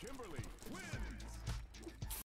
Kimberly wins!